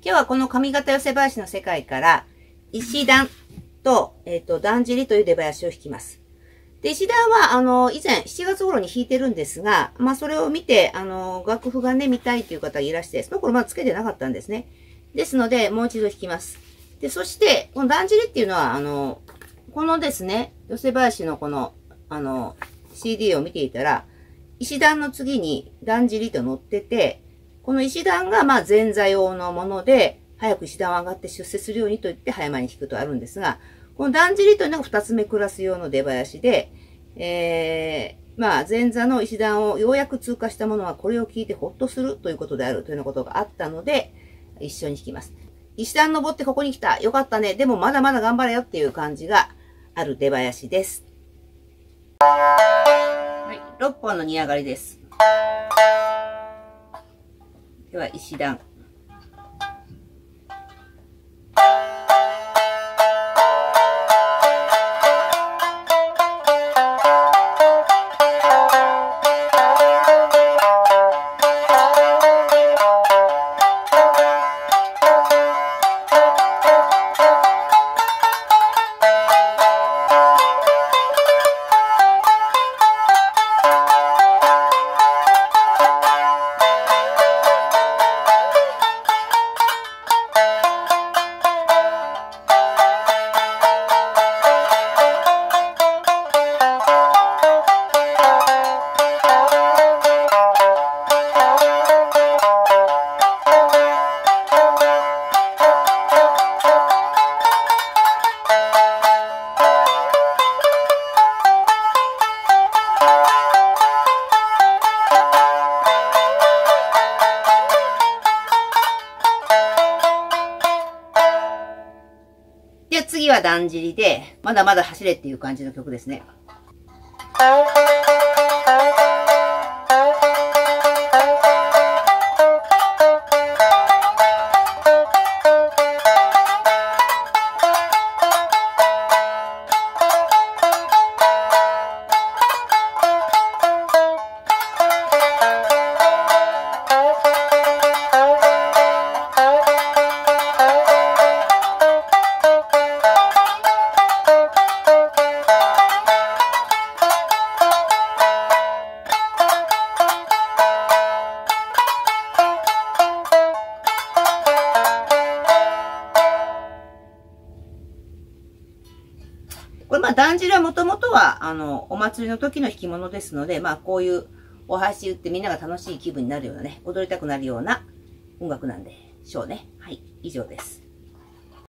今日はこの上方寄せ林の世界から、石段と、えっ、と、だんじりという出囃子を弾きます。で、石段は、あの、以前7月頃に弾いてるんですが、まあ、それを見て、あの、楽譜がね、見たいという方がいらして、その頃まだつけてなかったんですね。ですので、もう一度弾きます。で、そして、このだんじりっていうのは、あの、このですね、寄せ林のこの、あの、CD を見ていたら、石段の次にだんじりと乗ってて、この石段がまあ前座用のもので、早く石段を上がって出世するようにと言って早めに弾くとあるんですが、このだんじりというのが二つ目クラス用の出囃子で、えー、まあ前座の石段をようやく通過した者はこれを聞いてほっとするということであるというようなことがあったので、一緒に弾きます。石段登ってここに来た。よかったね。でもまだまだ頑張れよっていう感じがある出囃子です。はい、6本の煮上がりです。では石段。次はだんじりで、まだまだ走れっていう感じの曲ですね。まあ、だんじりはもともとは、あの、お祭りの時の引き物ですので、まあ、こういうお箸打ってみんなが楽しい気分になるようなね、踊りたくなるような音楽なんでしょうね。はい、以上です。